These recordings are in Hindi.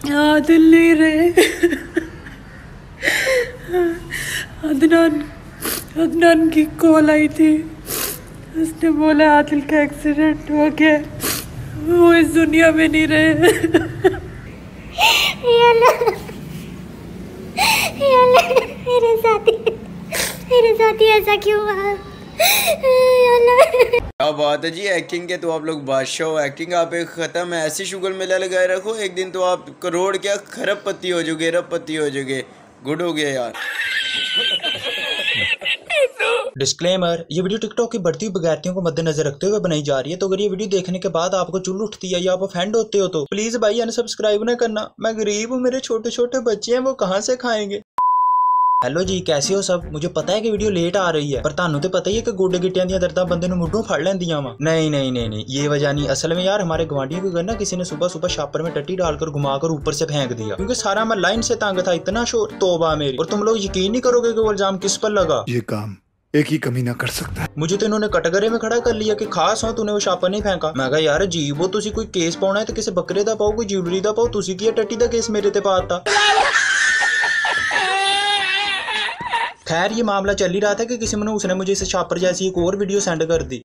അതില്ലേറെ अदनान अदनान की कॉल आई थी। उसने बोला, आदिल का एक्सीडेंट हो गया। वो इस दुनिया में नहीं रहे। मेरे साथी मेरे साथी ऐसा क्यों हुआ? क्या बात है जी एक्टिंग के तो आप लोग बादशाह एक्टिंग आप एक ख़त्म है। ऐसी शुगर मेला लगाए रखो, एक दिन तो आप करोड़ क्या खरब पत्ती हो जाओगे, रब पत्ती हो जाओगे। गुड हो गया यार। डिस्क्लेमर ये वीडियो टिकटॉक की बढ़ती हुई बगैरतियों को मद्देनजर रखते हुए बनाई जा रही है तो अगर ये वीडियो देखने के बाद आपको चुल उठती है या आप ऑफेंड होते हो तो प्लीज़ भाई अनसब्सक्राइब ना करना। मैं गरीब हूँ, मेरे छोटे छोटे बच्चे हैं, वो कहाँ से खाएँगे? ਹੈਲੋ ਜੀ ਕੈਸੇ ਹੋ ਸਭ मुझे पता है कि वीडियो लेट आ रही है पर ਤੁਹਾਨੂੰ ਤੇ ਪਤਾ ਹੀ ਹੈ ਕਿ ਗੋਡੇ ਗਿੱਟਿਆਂ ਦੀਆਂ ਦਰਦਾਂ ਬੰਦੇ ਨੂੰ ਮੁੱਢੋਂ ਫੜ ਲੈਂਦੀਆਂ ਵਾ नहीं नहीं नहीं नहीं ये वजह नहीं असल में यार हमारे गवांडियों के घर ना किसी ने सुबह सुबह शापर में टट्टी डालकर घुमाकर ऊपर से फेंक दिया क्योंकि सारा मैं लाइन से तंग था इतना शोर तोबा मेरी और तुम लोग यकीन नहीं करोगे कि वो इल्जाम किस पर लगा ये काम एक ही कमीना कर सकता है मुझे तो इन्होंने कटघरे में खड़ा कर लिया कि खास हो तूने वो छापा नहीं फेंका मैं कहा यार अजीब हो ਤੁਸੀਂ ਕੋਈ ਕੇਸ ਪਾਉਣਾ ਹੈ ਤੇ ਕਿਸੇ ਬੱਕਰੇ ਦਾ ਪਾਓ ਕੋਈ ਜਿਊਲਰੀ ਦਾ ਪਾਓ ਤੁਸੀਂ ਕੀ ਇਹ ਟੱਟੀ ਦਾ ਕੇਸ ਮੇਰੇ ਤੇ ਪਾਤਾ खैर, ये मामला चल ही रहा था कि किसी मनुष्य ने मुझे इस छापर जैसी एक और वीडियो सेंड कर दी।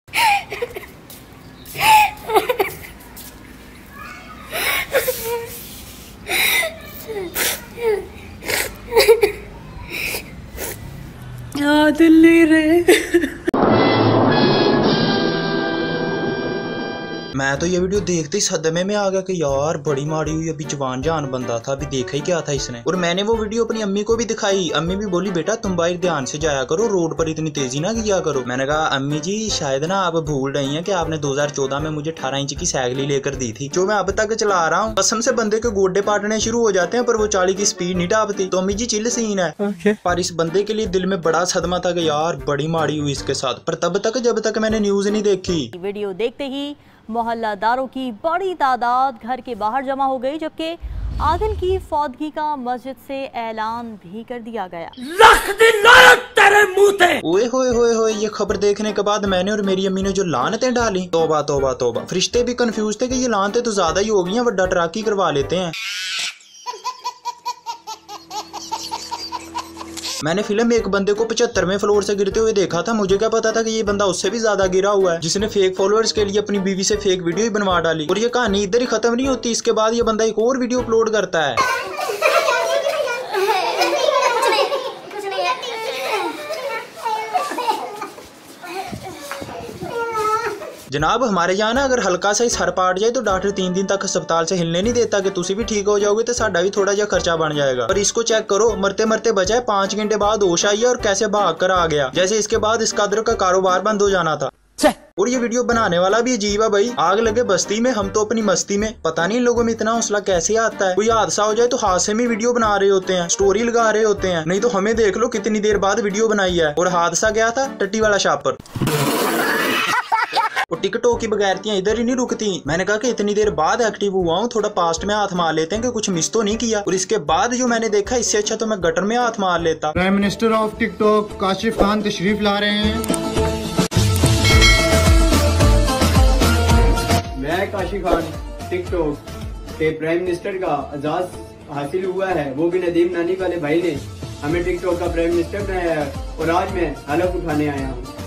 दिल्ली नहीं मैं तो ये वीडियो देखते ही सदमे में आ गया कि यार बड़ी माड़ी हुई अभी जवान जान बंदा था अभी देखा ही क्या था इसने। और मैंने वो वीडियो अपनी अम्मी को भी दिखाई। अम्मी भी बोली बेटा तुम बाहर ध्यान से जाया करो रोड पर इतनी तेज़ी ना किया करो। मैंने कहा अम्मी जी शायद ना आप भूल रही है की आपने 2014 में मुझे 18 इंच की साइकिल लेकर दी थी जो मैं अब तक चला रहा हूँ। कसम से बंदे के गोड्डे पाटने शुरू हो जाते हैं पर वो चाली की स्पीड नहीं टापती तो अम्मी जी चिल सीन है। पर इस बंदे के लिए दिल में बड़ा सदमा था कि यार बड़ी माड़ी हुई इसके साथ। पर तब तक जब तक मैंने न्यूज़ नहीं देखी। वीडियो देखते ही मोहल्लादारों की बड़ी तादाद घर के बाहर जमा हो गई जबकि आदिल की फौदगी का मस्जिद से ऐलान भी कर दिया गया। ओए होए होए होए ये खबर देखने के बाद मैंने और मेरी अम्मी ने जो लानतें डाली। तोबा तोबा तोबा। फरिश्ते भी कंफ्यूज थे कि ये लानते तो ज़्यादा ही होगी गई हैं वड्डा ट्राकी करवा लेते हैं। मैंने फ़िल्म में एक बंदे को पचहत्तरवें फ्लोर से गिरते हुए देखा था। मुझे क्या पता था कि ये बंदा उससे भी ज़्यादा गिरा हुआ है। जिसने फेक फॉलोअर्स के लिए अपनी बीवी से फेक वीडियो ही बनवा डाली। और ये कहानी इधर ही खत्म नहीं होती, इसके बाद ये बंदा एक और वीडियो अपलोड करता है कुछ नहीं कुछ नहीं जनाब हमारे यहाँ ना अगर हल्का सा ही सर पाट जाए तो डॉक्टर तीन दिन तक अस्पताल से हिलने नहीं देता कि तुसी भी ठीक हो जाओगे तो साडा भी थोड़ा जा खर्चा बन जाएगा। पर इसको चेक करो मरते मरते बचाए पाँच घंटे बाद होश आई है और कैसे भाग कर आ गया। जैसे इसके बाद इस कदर का कारोबार बंद हो जाना था। और ये वीडियो बनाने वाला भी अजीब है भाई। आग लगे बस्ती में हम तो अपनी मस्ती में। पता नहीं लोगों में इतना हौसला कैसे आता है। कोई हादसा हो जाए तो हादसे में वीडियो बना रहे होते हैं स्टोरी लगा रहे होते हैं। नहीं तो हमें देख लो कितनी देर बाद वीडियो बनाई है। और हादसा क्या था? टट्टी वाला शापर और टिकटों की बगैरतियाँ इधर ही नहीं रुकती। मैंने कहा कि इतनी देर बाद एक्टिव हुआ हूँ थोड़ा पास्ट में हाथ मार लेते हैं कि कुछ मिस तो नहीं किया। और इसके बाद जो मैंने देखा इससे अच्छा तो मैं गटर में हाथ मार लेता। Prime minister of TikTok Kashif Khan तशरीफ़ ला रहे हैं। मैं काशी खान टिकटॉक के प्राइम मिनिस्टर का एजाज हासिल हुआ है। वो भी नदीम नानी वाले भाई ने हमें टिकटॉक का प्राइम मिनिस्टर बनाया है। और आज मैं हलफ उठाने आया हूँ।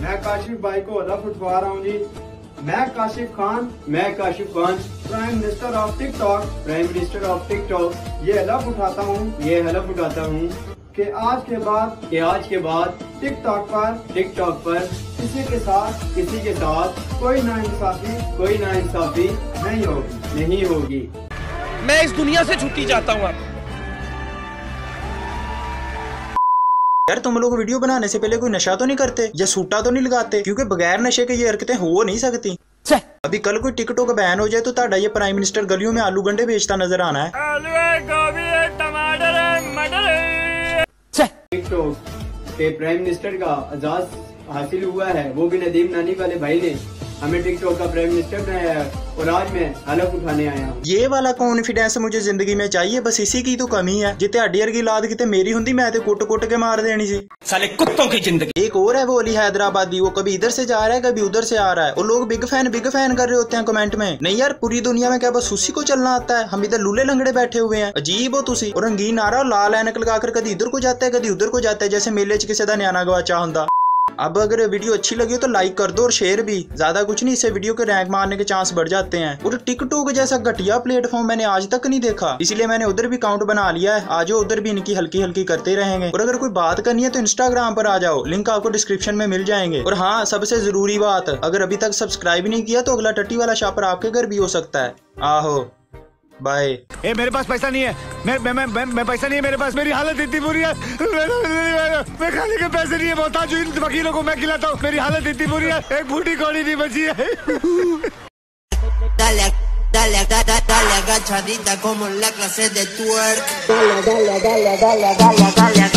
मैं काशिफ भाई को हलफ उठवा रहा हूँ जी। मैं काशिफ खान, मैं Kashif Khan. Prime minister of TikTok prime minister of TikTok ये हलफ उठाता हूँ, ये हलफ उठाता हूँ कि आज के बाद, कि आज के बाद टिकटॉक पर टिकटॉक पर किसी के साथ, किसी के साथ कोई नाइंसाफी कोई नाइंसाफी नहीं होगी नहीं होगी। मैं इस दुनिया से छुट्टी चाहता हूँ अब यार तुम लोग वीडियो बनाने से पहले कोई नशा तो नहीं करते? या सूटा तो नहीं लगाते? क्योंकि बगैर नशे के ये हरकतें हो नहीं सकती। अभी कल कोई टिकटों का बैन हो जाए तो ताड़ा ये प्राइम मिनिस्टर गलियों में आलू गंडे बेचता नज़र आना है। टिकटॉक के प्राइम मिनिस्टर का एजाज हासिल हुआ है वो भी नदीम नानी वाले भाई ने। हमें टिकटॉक का प्राइम मिनिस्टर बनाया और आज मैं हलफ उठाने आया हूँ। ये वाला कॉन्फिडेंस मुझे ज़िंदगी में चाहिए बस इसी की तो कमी है। जिते हड्डी वर्गी लाद किते मेरी होंगी मैं कुट कुट के मार देनी सी। साले कुत्तों की ज़िंदगी। एक और है वो अली हैदराबादी वो कभी इधर से जा रहा है कभी उधर से आ रहा है। और लोग बिग फ़ैन बिग फ़ैन कर रहे होते हैं कमेंट में। नहीं यार पूरी दुनिया में क्या बस उसी को चलना आता है? हम इधर लूले लंगड़े बैठे हुए हैं। अजीब हो तुसी। और रंगीन आ रहा लाल एनक लगाकर कभी इधर को जाता है कभी उधर को जाता है जैसे मेले च किसी का न्याना गवाचा होंगे अब अगर वीडियो अच्छी लगी तो लाइक कर दो और शेयर भी। ज़्यादा कुछ नहीं, इससे वीडियो के रैंक मारने के चांस बढ़ जाते हैं। और टिकटॉक जैसा घटिया प्लेटफॉर्म मैंने आज तक नहीं देखा। इसलिए मैंने उधर भी अकाउंट बना लिया है। आज उधर भी इनकी हल्की हल्की करते रहेंगे। और अगर कोई बात करनी है तो इंस्टाग्राम पर आ जाओ। लिंक आपको डिस्क्रिप्शन में मिल जाएँगे। और हाँ सबसे ज़रूरी बात, अगर अभी तक सब्सक्राइब नहीं किया तो अगला टट्टी वाला शापर आपके घर भी हो सकता है। आहो। बाय ए मेरे पास पैसा नहीं है। मैं मैं मैं, मैं, मैं पैसा नहीं है मेरे पास। मेरी हालत इतनी बुरी है। मैं, मैं, मैं खाने के पैसे नहीं है। मोहताज हूँ इन वकीलों को मैं खिलाता हूँ। मेरी हालत इतनी बुरी है। एक बूटी कौड़ी नहीं बची है। Dale, dale, agachadita como en la clase de twerk. Dale, dale, dale, dale, dale, dale.